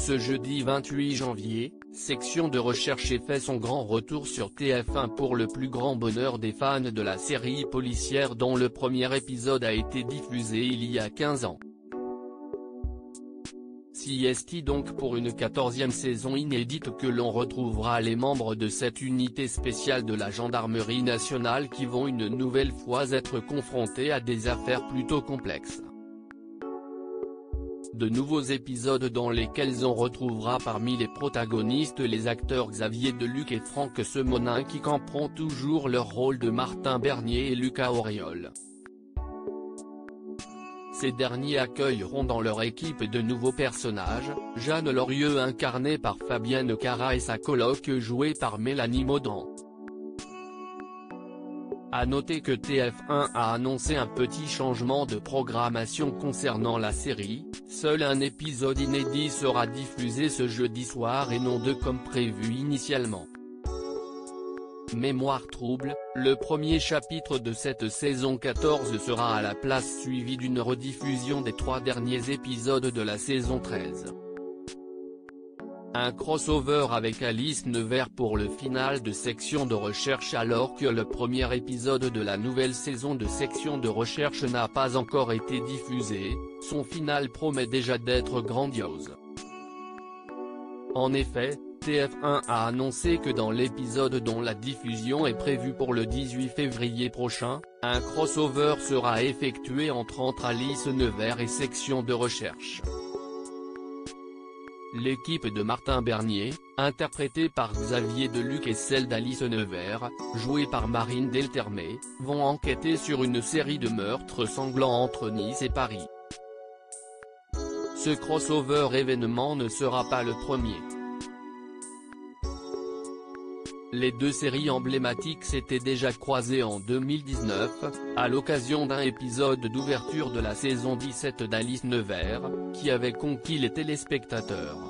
Ce jeudi 28 janvier, Section de recherche fait son grand retour sur TF1 pour le plus grand bonheur des fans de la série policière dont le premier épisode a été diffusé il y a 15 ans. CST donc pour une quatorzième saison inédite que l'on retrouvera les membres de cette unité spéciale de la gendarmerie nationale qui vont une nouvelle fois être confrontés à des affaires plutôt complexes de nouveaux épisodes dans lesquels on retrouvera parmi les protagonistes les acteurs Xavier Deluc et Franck Semonin qui camperont toujours leur rôle de Martin Bernier et Lucas Auriol. Ces derniers accueilleront dans leur équipe de nouveaux personnages, Jeanne Lorieux incarnée par Fabienne Cara et sa coloc jouée par Mélanie Maudran. A noter que TF1 a annoncé un petit changement de programmation concernant la série, seul un épisode inédit sera diffusé ce jeudi soir et non deux comme prévu initialement. Mémoire trouble, le premier chapitre de cette saison 14 sera à la place suivi d'une rediffusion des trois derniers épisodes de la saison 13. Un crossover avec Alice Nevers pour le final de Section de recherche alors que le premier épisode de la nouvelle saison de Section de recherche n'a pas encore été diffusé, son final promet déjà d'être grandiose. En effet, TF1 a annoncé que dans l'épisode dont la diffusion est prévue pour le 18 février prochain, un crossover sera effectué entre, Alice Nevers et Section de recherche. L'équipe de Martin Bernier, interprétée par Xavier Deluc et celle d'Alice Nevers, jouée par Marine Delterme, vont enquêter sur une série de meurtres sanglants entre Nice et Paris. Ce crossover événement ne sera pas le premier. Les deux séries emblématiques s'étaient déjà croisées en 2019, à l'occasion d'un épisode d'ouverture de la saison 17 d'Alice Nevers, qui avait conquis les téléspectateurs.